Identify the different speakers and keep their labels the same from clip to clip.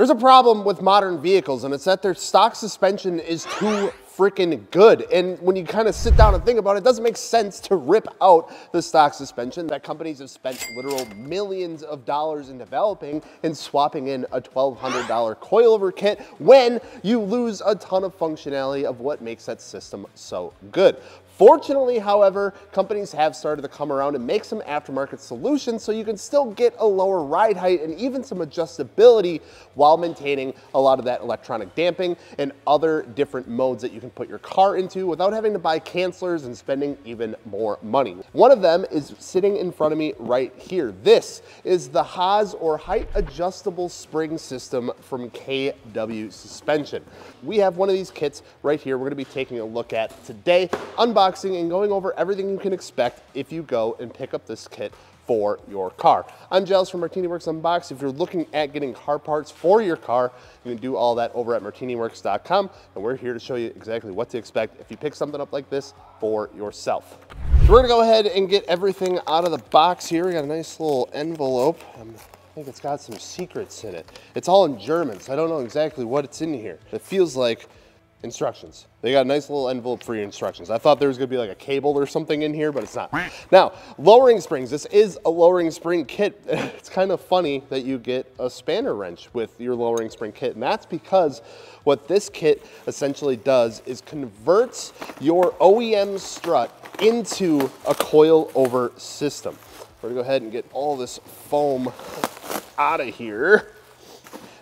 Speaker 1: There's a problem with modern vehicles, and it's that their stock suspension is too freaking good. And when you kind of sit down and think about it, it doesn't make sense to rip out the stock suspension that companies have spent literal millions of dollars in developing and swapping in a $1,200 coilover kit when you lose a ton of functionality of what makes that system so good. Fortunately, however, companies have started to come around and make some aftermarket solutions so you can still get a lower ride height and even some adjustability while maintaining a lot of that electronic damping and other different modes that you can put your car into without having to buy cancelers and spending even more money. One of them is sitting in front of me right here. This is the HAS or height adjustable spring system from KW Suspension. We have one of these kits right here we're gonna be taking a look at today, unboxing unboxing and going over everything you can expect if you go and pick up this kit for your car. I'm Giles from Martini Works Unbox. If you're looking at getting car parts for your car, you can do all that over at martiniworks.com and we're here to show you exactly what to expect if you pick something up like this for yourself. We're gonna go ahead and get everything out of the box here. We got a nice little envelope. I think it's got some secrets in it. It's all in German, so I don't know exactly what it's in here. It feels like instructions. They got a nice little envelope for your instructions. I thought there was gonna be like a cable or something in here, but it's not. Now, lowering springs. This is a lowering spring kit. It's kind of funny that you get a spanner wrench with your lowering spring kit, and that's because what this kit essentially does is converts your OEM strut into a coil over system. We're gonna go ahead and get all this foam out of here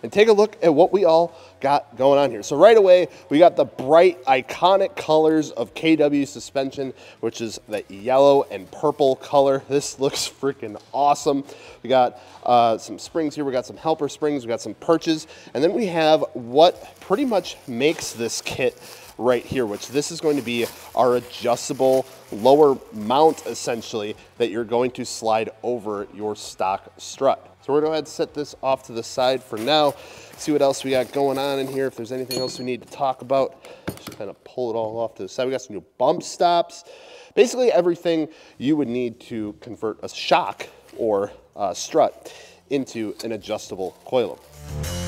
Speaker 1: and take a look at what we all got going on here. So right away, we got the bright, iconic colors of KW suspension, which is the yellow and purple color. This looks freaking awesome. We got uh, some springs here. We got some helper springs. We got some perches. And then we have what pretty much makes this kit right here, which this is going to be our adjustable lower mount essentially that you're going to slide over your stock strut. So we're gonna go ahead and set this off to the side for now. See what else we got going on in here. If there's anything else we need to talk about, just kind of pull it all off to the side. We got some new bump stops. Basically everything you would need to convert a shock or a strut into an adjustable coilover.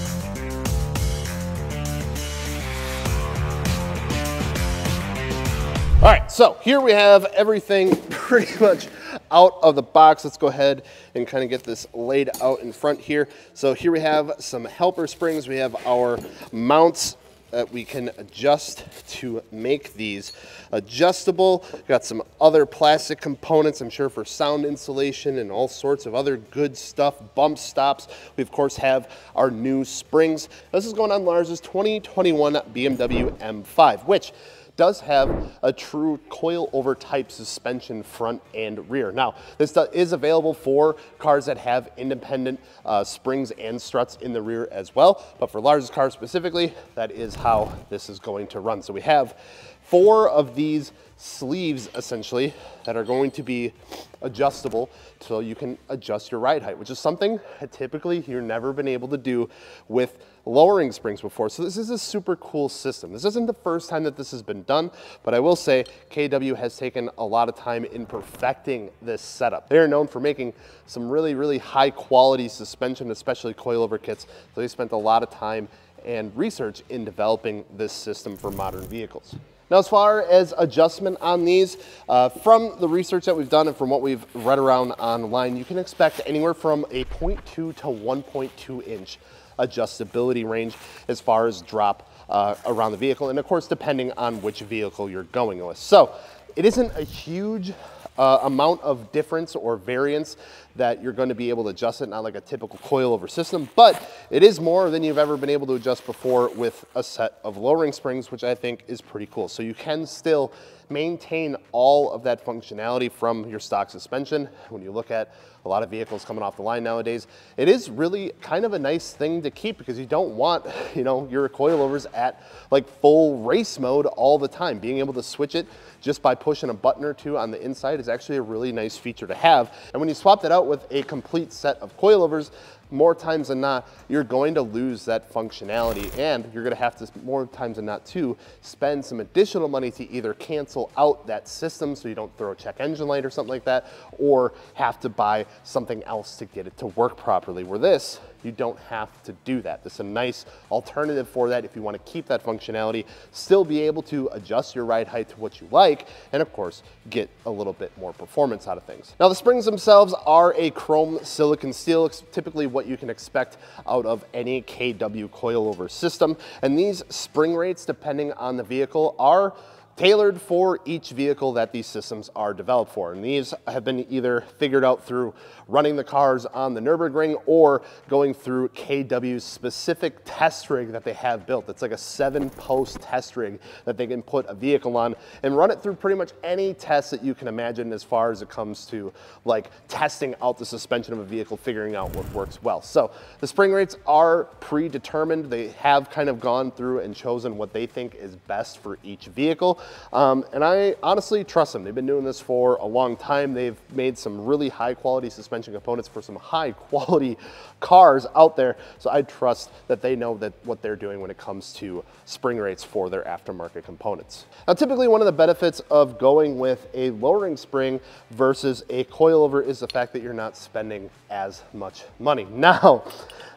Speaker 1: All right, so here we have everything pretty much out of the box. Let's go ahead and kind of get this laid out in front here. So here we have some helper springs. We have our mounts that we can adjust to make these adjustable. Got some other plastic components, I'm sure for sound insulation and all sorts of other good stuff, bump stops. We of course have our new springs. This is going on Lars's 2021 BMW M5, which does have a true coil-over type suspension front and rear. Now, this is available for cars that have independent uh, springs and struts in the rear as well, but for Lars's car specifically, that is how this is going to run. So we have four of these sleeves essentially that are going to be adjustable so you can adjust your ride height, which is something typically you've never been able to do with lowering springs before. So this is a super cool system. This isn't the first time that this has been done, but I will say KW has taken a lot of time in perfecting this setup. They are known for making some really, really high quality suspension, especially coilover kits. So they spent a lot of time and research in developing this system for modern vehicles. Now, as far as adjustment on these, uh, from the research that we've done and from what we've read around online, you can expect anywhere from a 0.2 to 1.2 inch adjustability range as far as drop uh, around the vehicle. And of course, depending on which vehicle you're going with. So it isn't a huge uh, amount of difference or variance that you're going to be able to adjust it, not like a typical coilover system, but it is more than you've ever been able to adjust before with a set of lowering springs, which I think is pretty cool. So you can still maintain all of that functionality from your stock suspension. When you look at a lot of vehicles coming off the line nowadays, it is really kind of a nice thing to keep because you don't want, you know, your coilovers at like full race mode all the time. Being able to switch it just by pushing a button or two on the inside is actually a really nice feature to have. And when you swap that out with a complete set of coilovers, more times than not, you're going to lose that functionality and you're gonna have to, more times than not too, spend some additional money to either cancel out that system so you don't throw a check engine light or something like that, or have to buy something else to get it to work properly. Where this, you don't have to do that. This is a nice alternative for that if you want to keep that functionality, still be able to adjust your ride height to what you like, and of course, get a little bit more performance out of things. Now the springs themselves are a chrome silicon steel, typically what you can expect out of any KW coilover system. And these spring rates, depending on the vehicle, are tailored for each vehicle that these systems are developed for. And these have been either figured out through running the cars on the Nürburgring or going through KW's specific test rig that they have built. It's like a seven post test rig that they can put a vehicle on and run it through pretty much any test that you can imagine as far as it comes to like testing out the suspension of a vehicle, figuring out what works well. So the spring rates are predetermined. They have kind of gone through and chosen what they think is best for each vehicle. Um, and I honestly trust them. They've been doing this for a long time. They've made some really high quality suspension components for some high quality cars out there. So I trust that they know that what they're doing when it comes to spring rates for their aftermarket components. Now, typically one of the benefits of going with a lowering spring versus a coilover is the fact that you're not spending as much money. Now,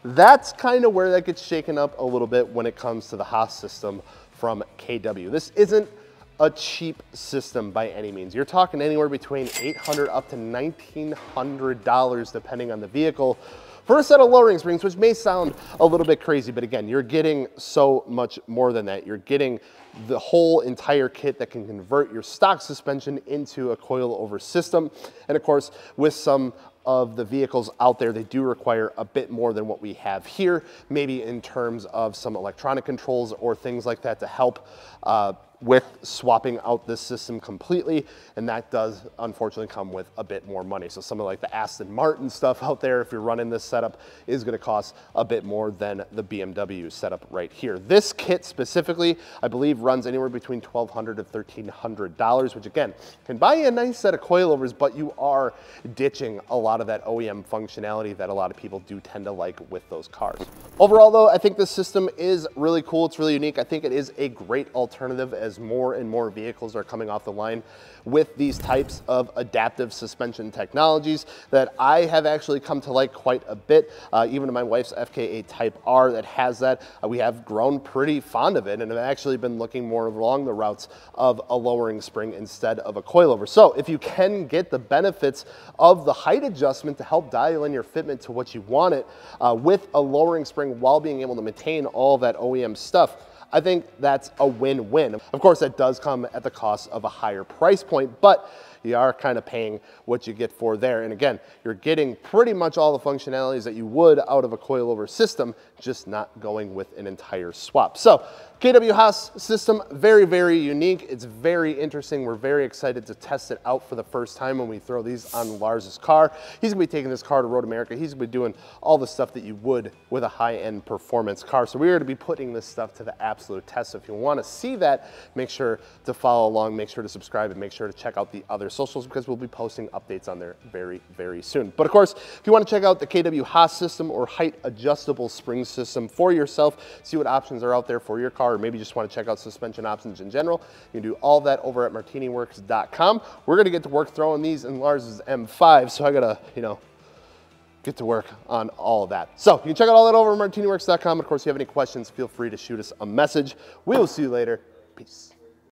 Speaker 1: that's kind of where that gets shaken up a little bit when it comes to the HAS system from KW. This isn't a cheap system by any means. You're talking anywhere between 800 up to $1,900 depending on the vehicle for a set of lowering springs, which may sound a little bit crazy, but again, you're getting so much more than that. You're getting the whole entire kit that can convert your stock suspension into a coilover system. And of course, with some of the vehicles out there, they do require a bit more than what we have here, maybe in terms of some electronic controls or things like that to help uh, with swapping out this system completely. And that does unfortunately come with a bit more money. So something like the Aston Martin stuff out there, if you're running this setup, is gonna cost a bit more than the BMW setup right here. This kit specifically, I believe runs anywhere between $1,200 to $1,300, which again, can buy you a nice set of coilovers, but you are ditching a lot of that OEM functionality that a lot of people do tend to like with those cars. Overall though, I think this system is really cool. It's really unique. I think it is a great alternative as as more and more vehicles are coming off the line with these types of adaptive suspension technologies that I have actually come to like quite a bit. Uh, even my wife's FK8 Type R that has that, uh, we have grown pretty fond of it and have actually been looking more along the routes of a lowering spring instead of a coilover. So if you can get the benefits of the height adjustment to help dial in your fitment to what you want it uh, with a lowering spring while being able to maintain all that OEM stuff, I think that's a win-win. Of course, that does come at the cost of a higher price point, but you are kind of paying what you get for there. And again, you're getting pretty much all the functionalities that you would out of a coilover system, just not going with an entire swap. So KW HAS system, very, very unique. It's very interesting. We're very excited to test it out for the first time when we throw these on Lars's car. He's gonna be taking this car to Road America. He's gonna be doing all the stuff that you would with a high-end performance car. So we're gonna be putting this stuff to the absolute test. So if you wanna see that, make sure to follow along, make sure to subscribe, and make sure to check out the other socials because we'll be posting updates on there very, very soon. But of course, if you wanna check out the KW HAS system or height adjustable spring system for yourself, see what options are out there for your car or maybe just want to check out suspension options in general, you can do all that over at martiniworks.com. We're going to get to work throwing these in Lars's M5, so I got to, you know, get to work on all of that. So you can check out all that over at martiniworks.com. Of course, if you have any questions, feel free to shoot us a message. We will see you later. Peace.